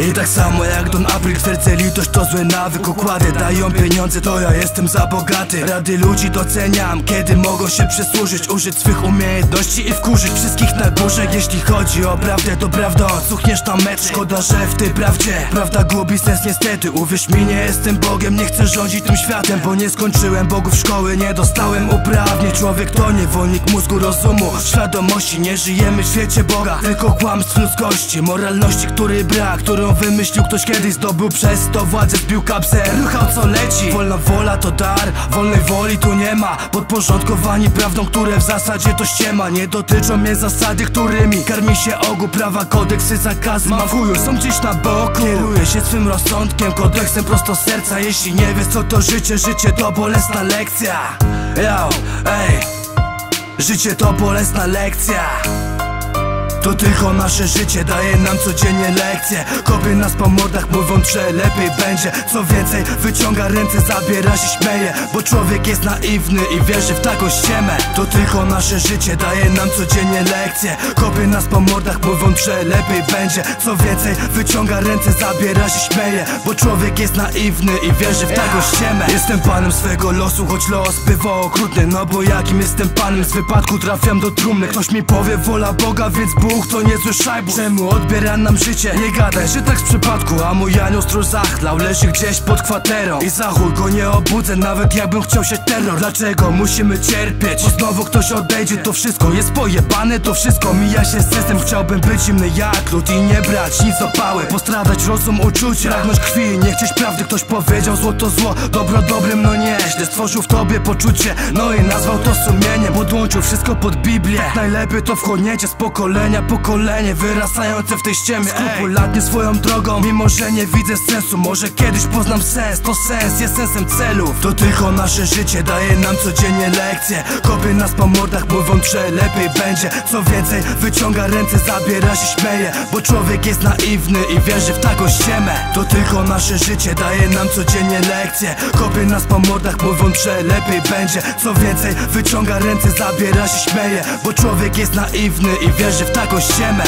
I tak samo jak Don April twierdzę litość to zły nawyk Układy. Dają pieniądze to ja jestem za bogaty. Rady ludzi doceniam kiedy mogą się przysłużyć. Użyć swych umiejętności i wkurzyć wszystkich na górze. Jeśli chodzi o prawdę to prawda Cuchniesz na mecz. Szkoda, że w tej prawdzie Prawda gubi sens niestety. Uwierz mi nie jestem Bogiem Nie chcę rządzić tym światem Bo nie skończyłem Bogów szkoły Nie dostałem uprawnień. Człowiek to niewolnik mózgu rozumu Świadomości. Nie żyjemy w świecie Boga Tylko kłamstw ludzkości Moralności, który brak Którą wymyślił ktoś kiedyś Zdobył przez to władzę Zbił kapsę Ruchał co leci? Wolna wola to dar Wolnej woli tu nie ma. Podporządkowani prawdą Które w zasadzie to ściema. Nie dotyczą mnie zasady Którymi karmi się ogół Prawa kodeksy zakazy Mam chuju, są gdzieś na boku. Kieruję się swym rozsądkiem Kodeksem prosto serca. Jeśli nie wiesz co to życie Życie to bolesna lekcja. Yo, ej. Życie to bolesna lekcja to tylko nasze życie daje nam codziennie lekcje. Kopie nas po mordach mówiąc, że lepiej będzie. Co więcej wyciąga ręce, zabiera się śmieje. Bo człowiek jest naiwny i wierzy w taką ściemę. To tylko nasze życie daje nam codziennie lekcje. Kopie nas po mordach mówiąc, że lepiej będzie. Co więcej wyciąga ręce, zabiera się śmieje. Bo człowiek jest naiwny i wierzy w taką ściemę. Jestem panem swego losu, choć los bywa okrutny. No bo jakim jestem panem, z wypadku trafiam do trumny. Ktoś mi powie wola Boga, więc Bóg to niezły szajbur Czemu odbiera nam życie? Nie gadaj, że tak z przypadku A mój anioł zachlał, leży gdzieś pod kwaterą. I za chuj go nie obudzę, nawet jakbym chciał się terror. Dlaczego musimy cierpieć? Bo znowu ktoś odejdzie, to wszystko jest pojebane To wszystko mija się z Chciałbym być zimny jak lód i nie brać nic opały Postradać rozum, uczucie, pragnąć krwi. Nie chcieć prawdy, ktoś powiedział zło to zło. Dobro dobrym, no nieźle Stworzył w tobie poczucie, no i nazwał to sumieniem Wszystko pod Biblię. Najlepiej to wchłonięcie z pokolenia pokolenie wyrastające w tej ściemie Skrupulatnie swoją drogą, mimo że nie widzę sensu. Może kiedyś poznam sens, to sens jest sensem celów. To tylko nasze życie daje nam codziennie lekcje. Kopie nas po mordach mówiąc, że lepiej będzie. Co więcej wyciąga ręce, zabiera się śmieje. Bo człowiek jest naiwny i wierzy w taką ściemę To tylko nasze życie daje nam codziennie lekcje. Kopie nas po mordach mówiąc, że lepiej będzie. Co więcej wyciąga ręce, zabiera się śmieje Bo człowiek jest naiwny i wierzy w taką ściemę